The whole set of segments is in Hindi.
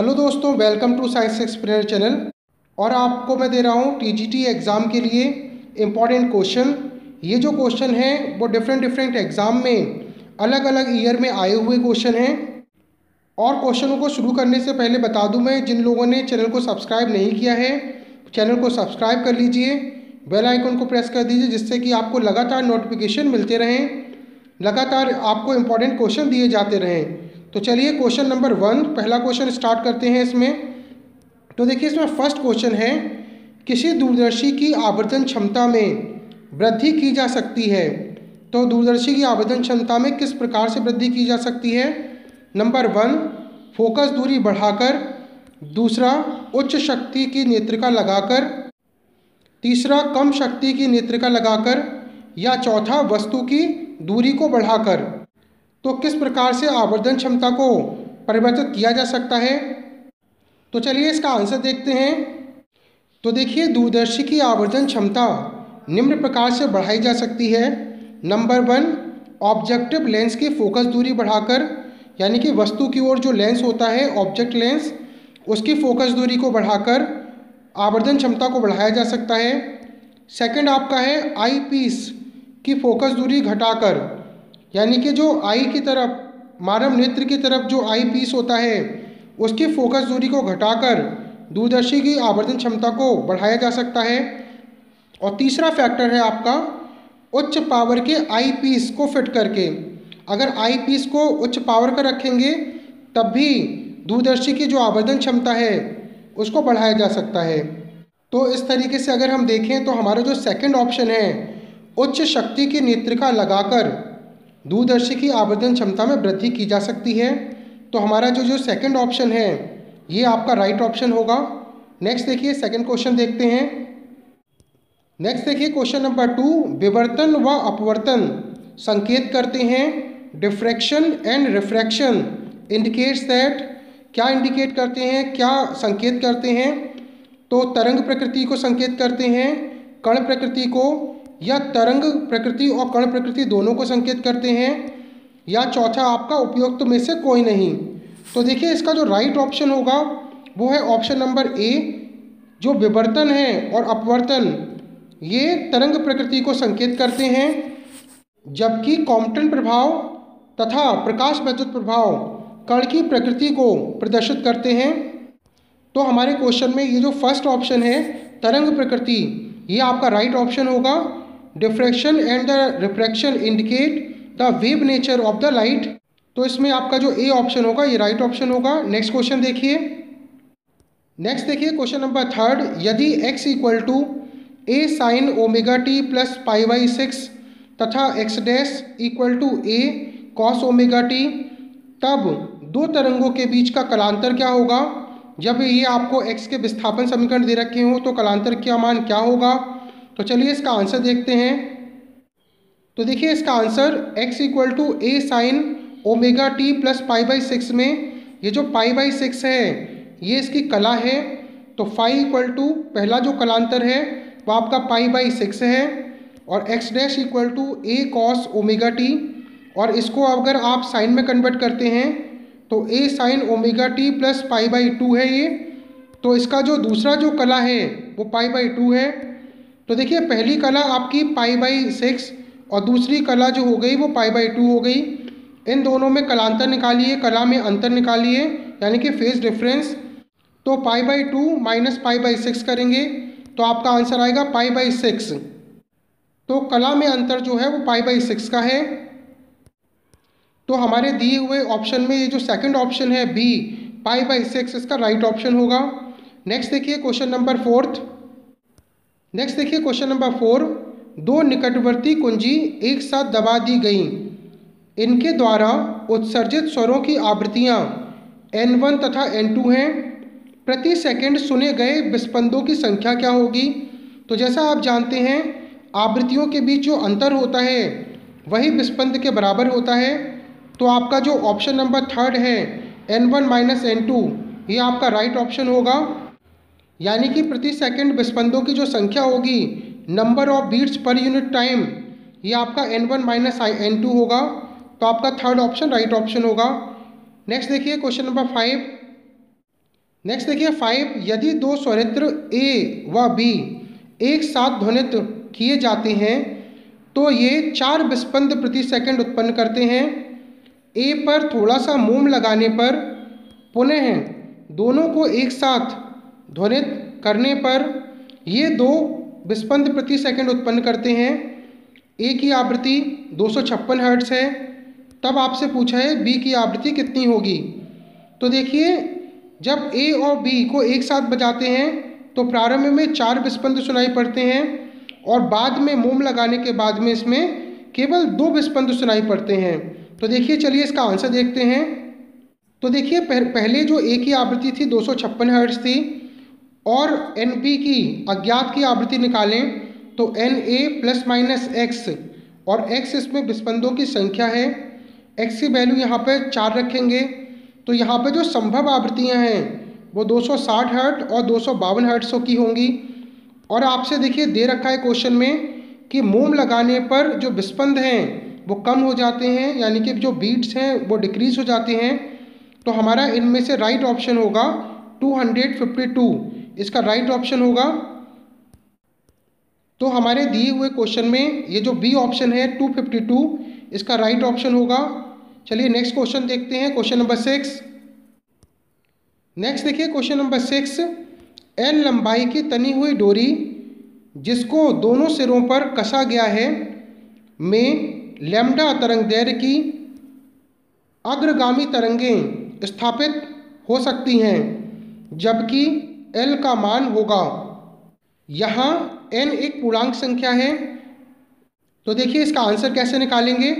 हेलो दोस्तों, welcome to science explainer channel. और आपको मैं दे रहा हूँ टीजीटी एग्ज़ाम के लिए इंपॉर्टेंट क्वेश्चन ये जो क्वेश्चन है, वो डिफरेंट डिफरेंट एग्ज़ाम में अलग अलग ईयर में आए हुए क्वेश्चन हैं। और क्वेश्चनों को शुरू करने से पहले बता दूँ मैं, जिन लोगों ने चैनल को सब्सक्राइब नहीं किया है, चैनल को सब्सक्राइब कर लीजिए। बेल आइकन को प्रेस कर दीजिए, जिससे कि आपको लगातार नोटिफिकेशन मिलते रहें, लगातार आपको इंपॉर्टेंट क्वेश्चन दिए जाते रहें। तो चलिए क्वेश्चन नंबर वन पहला क्वेश्चन स्टार्ट करते हैं इसमें। तो देखिए इसमें फ़र्स्ट क्वेश्चन है, किसी दूरदर्शी की आवर्धन क्षमता में वृद्धि की जा सकती है? तो दूरदर्शी की आवर्धन क्षमता में किस प्रकार से वृद्धि की जा सकती है? नंबर वन फोकस दूरी बढ़ाकर। दूसरा, उच्च शक्ति की नेत्रिका लगाकर। तीसरा, कम शक्ति की नेत्रिका लगाकर। या चौथा, वस्तु की दूरी को बढ़ाकर। तो किस प्रकार से आवर्धन क्षमता को परिवर्तित किया जा सकता है? तो चलिए इसका आंसर देखते हैं। तो देखिए, दूरदर्शी की आवर्धन क्षमता निम्न प्रकार से बढ़ाई जा सकती है। नंबर वन, ऑब्जेक्टिव लेंस की फोकस दूरी बढ़ाकर, यानी कि वस्तु की ओर जो लेंस होता है, ऑब्जेक्ट लेंस, उसकी फोकस दूरी को बढ़ाकर आवर्धन क्षमता को बढ़ाया जा सकता है। सेकंड आपका है, आई पीस की फोकस दूरी घटाकर यानी कि जो आई की तरफ़, मानव नेत्र की तरफ़ जो आई पीस होता है, उसकी फोकस दूरी को घटाकर दूरदर्शी की आवर्धन क्षमता को बढ़ाया जा सकता है। और तीसरा फैक्टर है आपका, उच्च पावर के आई पीस को फिट करके। अगर आई पीस को उच्च पावर का रखेंगे, तब भी दूरदर्शी की जो आवर्धन क्षमता है, उसको बढ़ाया जा सकता है। तो इस तरीके से अगर हम देखें तो हमारा जो सेकंड ऑप्शन है, उच्च शक्ति की नेत्रिका लगाकर दूरदर्शी की आवर्धन क्षमता में वृद्धि की जा सकती है। तो हमारा जो जो सेकंड ऑप्शन है, ये आपका राइट ऑप्शन होगा। नेक्स्ट देखिए सेकंड क्वेश्चन देखते हैं। नेक्स्ट देखिए क्वेश्चन नंबर टू विवर्तन व अपवर्तन। संकेत करते हैं diffraction and refraction indicates that क्या इंडिकेट करते हैं, क्या संकेत करते हैं? तो तरंग प्रकृति को संकेत करते हैं, कण प्रकृति को। या तरंग प्रकृति और कण प्रकृति दोनों को संकेत करते हैं? या चौथा आपका उपयुक्त में से कोई नहीं? तो देखिए, इसका जो राइट ऑप्शन होगा, वो है ऑप्शन नंबर ए जो विवर्तन है और अपवर्तन। ये तरंग प्रकृति को संकेत करते हैं, जबकि कॉम्पटन प्रभाव तथा प्रकाश विद्युत प्रभाव कण की प्रकृति को प्रदर्शित करते हैं। तो हमारे क्वेश्चन में ये जो फ़र्स्ट ऑप्शन है, तरंग प्रकृति, ये आपका राइट ऑप्शन होगा। Diffraction and the refraction indicate the wave nature of the light तो इसमें आपका जो ए ऑप्शन होगा, ये राइट ऑप्शन होगा। नेक्स्ट क्वेश्चन देखिए। नेक्स्ट देखिए क्वेश्चन नंबर थर्ड यदि x equal to a sine omega t plus pi by six तथा x dash equal to a cos omega t तब दो तरंगों के बीच का कलांतर क्या होगा? जब ये आपको x के विस्थापन समीकरण दे रखे हों तो कलांतर क्या मान क्या होगा? तो चलिए इसका आंसर देखते हैं। तो देखिए इसका answer x equal to a sine omega t plus pi by six में, ये जो पाई बाई सिक्स है, ये इसकी कला है। तो फाइव इक्वल टू पहला जो कलांतर है, वो आपका पाई बाई सिक्स है और x dash equal to a cos omega t और इसको अगर आप साइन में कन्वर्ट करते हैं तो a sine omega t plus pi by two है ये। तो इसका जो दूसरा जो कला है, वो पाई बाई टू है। तो देखिए, पहली कला आपकी पाई बाई सिक्स और दूसरी कला जो हो गई, वो पाई बाई टू हो गई। इन दोनों में कलांतर निकालिए, कला में अंतर निकालिए, यानी कि फेस डिफरेंस। तो pi by two minus pi by six करेंगे तो आपका आंसर आएगा पाई बाई सिक्स। तो कला में अंतर जो है, वो पाई बाई सिक्स का है। तो हमारे दिए हुए ऑप्शन में ये जो सेकंड ऑप्शन है बी, पाई बाई सिक्स, इसका राइट ऑप्शन होगा। नेक्स्ट देखिए, क्वेश्चन नंबर फोर्थ। नेक्स्ट देखिए क्वेश्चन नंबर फोर दो निकटवर्ती कुंजी एक साथ दबा दी गई। इनके द्वारा उत्सर्जित स्वरों की आवृत्तियाँ N1 तथा N2 हैं। प्रति सेकंड सुने गए विस्पंदों की संख्या क्या होगी? तो जैसा आप जानते हैं, आवृत्तियों के बीच जो अंतर होता है, वही विस्पंद के बराबर होता है। तो आपका जो ऑप्शन नंबर थर्ड है n one minus n two ये आपका राइट ऑप्शन होगा। यानी कि प्रति सेकंड विस्पंदों की जो संख्या होगी number of beats per unit time ये आपका N one minus I N two होगा तो आपका थर्ड ऑप्शन राइट ऑप्शन होगा। नेक्स्ट देखिए क्वेश्चन नंबर फाइव नेक्स्ट देखिए फाइव यदि दो स्वरित्र ए व बी एक साथ ध्वनित किए जाते हैं तो ये चार विस्पंद प्रति सेकंड उत्पन्न करते हैं। ए पर थोड़ा सा मोम लगाने पर पुनः दोनों को एक साथ ध्वनित करने पर ये दो विस्पंद प्रति सेकंड उत्पन्न करते हैं। ए की आवृत्ति दो सौ छप्पन हर्ट्स है। तब आपसे पूछा है, बी की आवृत्ति कितनी होगी? तो देखिए, जब ए और बी को एक साथ बजाते हैं तो प्रारंभ में चार विस्पंद सुनाई पड़ते हैं और बाद में मोम लगाने के बाद में इसमें केवल दो विस्पंद सुनाई पड़ते हैं। तो देखिए, चलिए इसका आंसर देखते हैं। तो देखिए पहले जो ए की आवृत्ति थी, दो सौ थी। और एन पी की अज्ञात की आवृत्ति निकालें तो n a plus minus x और एक्स इसमें विस्पंदों की संख्या है। एक्स की वैल्यू यहाँ पर चार रखेंगे। तो यहाँ पर जो संभव आवृत्तियाँ हैं, वो 260 हर्ट और दो सौ हर्ट्सों की होंगी। और आपसे देखिए, दे रखा है क्वेश्चन में कि मोम लगाने पर जो विस्पंद हैं, वो कम हो जाते हैं, यानी कि जो बीट्स हैं, वो डिक्रीज हो जाते हैं। तो हमारा इनमें से राइट ऑप्शन होगा 252 इसका राइट ऑप्शन होगा। तो हमारे दिए हुए क्वेश्चन में ये जो बी ऑप्शन है 252 इसका राइट ऑप्शन होगा। चलिए नेक्स्ट क्वेश्चन देखते हैं क्वेश्चन नंबर सिक्स नेक्स्ट देखिए क्वेश्चन नंबर सिक्स एन लंबाई की तनी हुई डोरी, जिसको दोनों सिरों पर कसा गया है, में लेमडा तरंग दैर्य की अग्रगामी तरंगें स्थापित हो सकती हैं, जबकि एल का मान होगा। यहाँ एन एक पूर्णांक संख्या है। तो देखिए इसका आंसर कैसे निकालेंगे।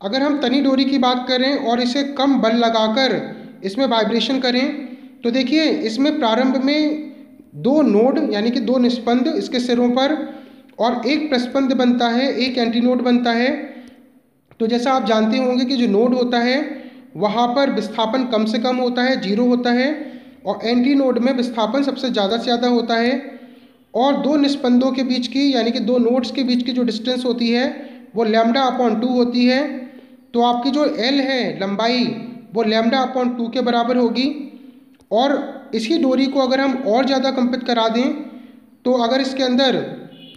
अगर हम तनी डोरी की बात करें और इसे कम बल लगाकर इसमें वाइब्रेशन करें तो देखिए इसमें प्रारंभ में दो नोड यानी कि दो निष्पंद इसके सिरों पर और एक प्रस्पंद बनता है, एक एंटी नोड बनता है। तो जैसा आप जानते होंगे कि जो नोड होता है, वहाँ पर विस्थापन कम से कम होता है ज़ीरो होता है। और एंटी नोड में विस्थापन सबसे ज़्यादा से ज़्यादा होता है और दो निष्पंदों के बीच की, यानी कि दो नोड्स के बीच की जो डिस्टेंस होती है, वो लेमडा अपॉन टू होती है। तो आपकी जो एल है, लंबाई, वो लेमडा अपॉन टू के बराबर होगी। और इसी डोरी को अगर हम और ज़्यादा कंपित करा दें तो अगर इसके अंदर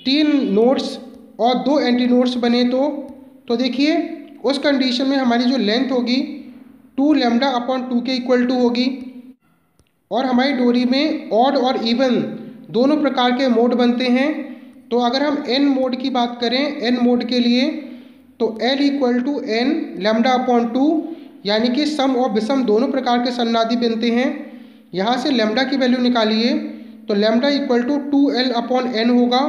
तीन नोट्स और दो एंटी नोट्स बने तो तो देखिए, उस कंडीशन में हमारी जो लेंथ होगी टू लेमडा अपॉन टू के इक्वल टू होगी। और हमारी डोरी में ऑड और इवन दोनों प्रकार के मोड बनते हैं। तो अगर हम एन मोड की बात करें एन मोड के लिए तो l equal to n lambda upon two यानी कि सम और विषम दोनों प्रकार के सन्नादि बनते हैं। यहाँ से लेमडा की वैल्यू निकालिए तो lambda equal to two l upon n होगा।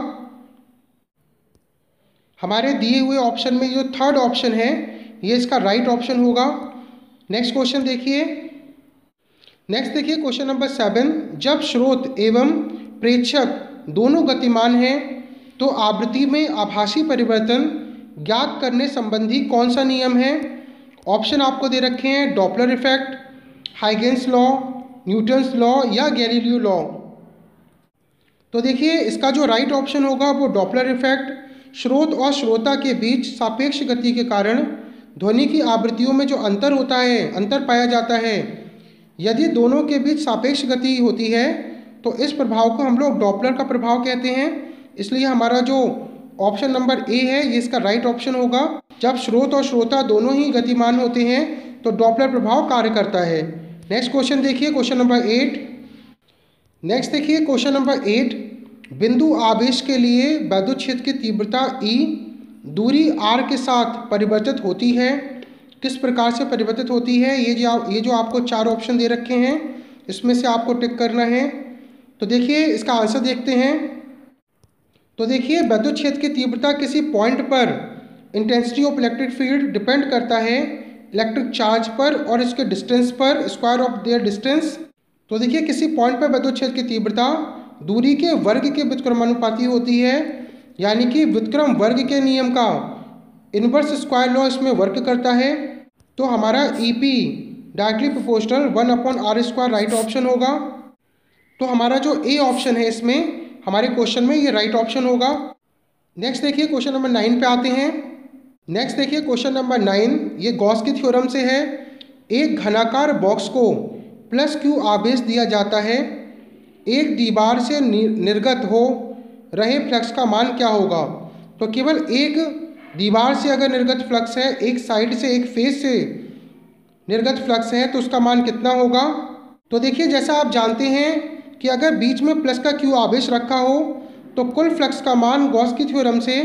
हमारे दिए हुए ऑप्शन में जो थर्ड ऑप्शन है, ये इसका राइट ऑप्शन होगा। नेक्स्ट क्वेश्चन देखिए। नेक्स्ट देखिए क्वेश्चन नंबर सेवन जब स्रोत एवं प्रेक्षक दोनों गतिमान हैं तो आवृत्ति में आभासी परिवर्तन ज्ञात करने संबंधी कौन सा नियम है? ऑप्शन आपको दे रखे हैं Doppler effect Huygens law Newton's law या गैलीलियो लॉ तो देखिए, इसका जो राइट ऑप्शन होगा वो डॉपलर इफ़ेक्ट स्रोत और श्रोता के बीच सापेक्ष गति के कारण ध्वनि की आवृत्तियों में जो अंतर होता है, अंतर पाया जाता है यदि दोनों के बीच सापेक्ष गति होती है तो इस प्रभाव को हम लोग डॉपलर का प्रभाव कहते हैं। इसलिए हमारा जो ऑप्शन नंबर ए है, ये इसका राइट ऑप्शन होगा। जब स्रोत और श्रोता दोनों ही गतिमान होते हैं तो डॉपलर प्रभाव कार्य करता है। नेक्स्ट क्वेश्चन देखिए, क्वेश्चन नंबर एट। नेक्स्ट देखिए, क्वेश्चन नंबर एट। बिंदु आवेश के लिए वैद्युत क्षेत्र की तीव्रता ई e दूरी आर के साथ परिवर्तित होती है। किस प्रकार से परिवर्तित होती है, ये जो ये जो आपको चार ऑप्शन दे रखे हैं, इसमें से आपको टिक करना है। तो देखिए, इसका आंसर देखते हैं। तो देखिए, विद्युत क्षेत्र की तीव्रता किसी पॉइंट पर intensity of electric field depend करता है इलेक्ट्रिक चार्ज पर और इसके डिस्टेंस पर स्क्वायर ऑफ़ देयर डिस्टेंस तो देखिए, किसी पॉइंट पर वैद्युत क्षेत्र की तीव्रता दूरी के वर्ग के व्युत्क्रमानुपाती होती है, यानी कि व्युत्क्रम वर्ग के नियम का इनवर्स स्क्वायर लॉ इसमें वर्क करता है। तो हमारा E P directly proportional one upon r square right option होगा। तो हमारा जो ए ऑप्शन है इसमें, हमारे क्वेश्चन में ये राइट ऑप्शन होगा। नेक्स्ट देखिए क्वेश्चन नंबर नाइन पे आते हैं। नेक्स्ट देखिए क्वेश्चन नंबर नाइन ये गॉस की थ्योरम से है। एक घनाकार बॉक्स को प्लस क्यू आवेश दिया जाता है। एक दीवार से निर्गत हो रहे फ्लक्स का मान क्या होगा? तो केवल एक दीवार से अगर निर्गत फ्लक्स है, एक साइड से, एक फेस से निर्गत फ्लक्स है तो उसका मान कितना होगा? तो देखिए, जैसा आप जानते हैं कि अगर बीच में प्लस का क्यू आवेश रखा हो तो कुल फ्लक्स का मान गॉस की थ्योरम से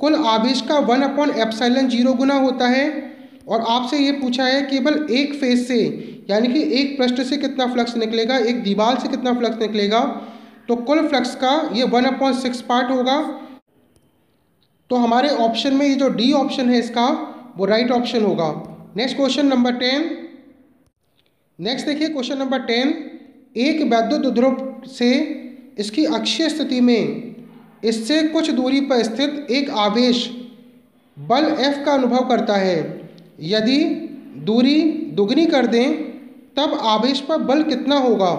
कुल आवेश का वन अपॉन एप्साइलन ज़ीरो गुना होता है। और आपसे ये पूछा है, केवल एक फ़ेज़ से, यानी कि एक पृष्ठ से कितना फ्लक्स निकलेगा, एक दीवार से कितना फ्लक्स निकलेगा तो कुल फ्लक्स का ये वन अपॉइंट सिक्स पार्ट होगा। तो हमारे ऑप्शन में ये जो डी ऑप्शन है इसका, वो राइट ऑप्शन होगा। Next question number ten next देखिए क्वेश्चन नंबर टेन एक वैद्युत ध्रुव से इसकी अक्षीय स्थिति में इससे कुछ दूरी पर स्थित एक आवेश बल एफ़ का अनुभव करता है। यदि दूरी दुगनी कर दें, तब आवेश पर बल कितना होगा?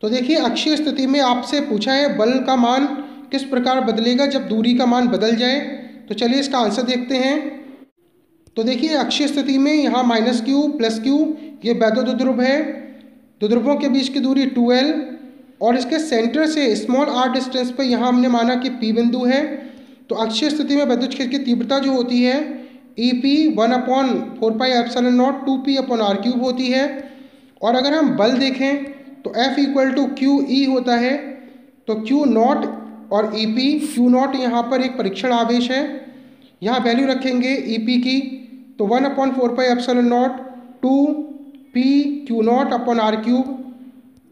तो देखिए, अक्षीय स्थिति में आपसे पूछा है, बल का मान किस प्रकार बदलेगा जब दूरी का मान बदल जाए? तो चलिए इसका आंसर देखते हैं। तो देखिए, अक्षीय स्थिति में यहाँ माइनस क्यू प्लस क्यू ये वैद्युत ध्रुव है। ध्रुवों के बीच की दूरी टू एल और इसके सेंटर से स्मॉल आर डिस्टेंस पर यहाँ हमने माना कि पी बिंदु है। तो अक्षीय स्थिति में विद्युत क्षेत्र की तीव्रता जो होती है E P one upon four pi epsilon not two p upon r cube होती है। और अगर हम बल देखें तो F equal to q E होता है। तो Q नॉट और ई पी क्यू नॉट यहाँ पर एक परीक्षण आवेश है। यहाँ वैल्यू रखेंगे ई पी की तो one upon four pi epsilon not two p q not upon r cube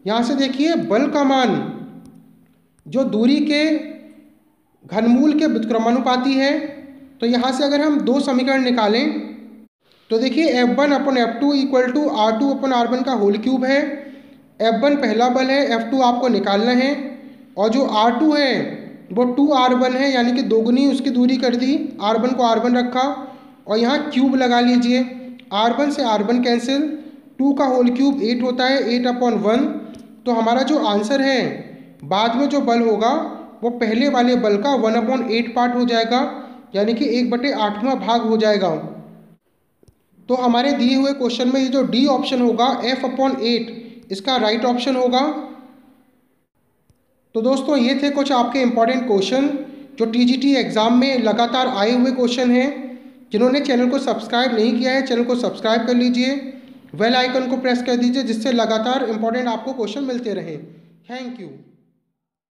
यहाँ से देखिए, बल का मान जो दूरी के घनमूल के व्युत्क्रमानुपाती है तो यहाँ से अगर हम दो समीकरण निकालें तो देखिए F one upon F two equal to R two upon R one का होल क्यूब है। एफ़ वन पहला बल है एफ़ टू आपको निकालना है। और जो आर टू है, वो टू आर वन है, यानी कि दोगुनी उसकी दूरी कर दी आर वन को आर वन रखा, और यहाँ क्यूब लगा लीजिए। आर वन से आर वन कैंसिल टू का होल क्यूब एट होता है एट अपॉन वन तो हमारा जो आंसर है, बाद में जो बल होगा, वो पहले वाले बल का वन अपॉन एट पार्ट हो जाएगा, यानी कि एक बटे आठवां भाग हो जाएगा। तो हमारे दिए हुए क्वेश्चन में ये जो डी ऑप्शन होगा एफ़ अपॉन एट इसका राइट ऑप्शन होगा। तो दोस्तों, ये थे कुछ आपके इंपॉर्टेंट क्वेश्चन जो टीजीटी एग्ज़ाम में लगातार आए हुए क्वेश्चन हैं, जिन्होंने चैनल को सब्सक्राइब नहीं किया है चैनल को सब्सक्राइब कर लीजिए। वेल आइकन को प्रेस कर दीजिए, जिससे लगातार इंपॉर्टेंट आपको क्वेश्चन मिलते रहें। Thank you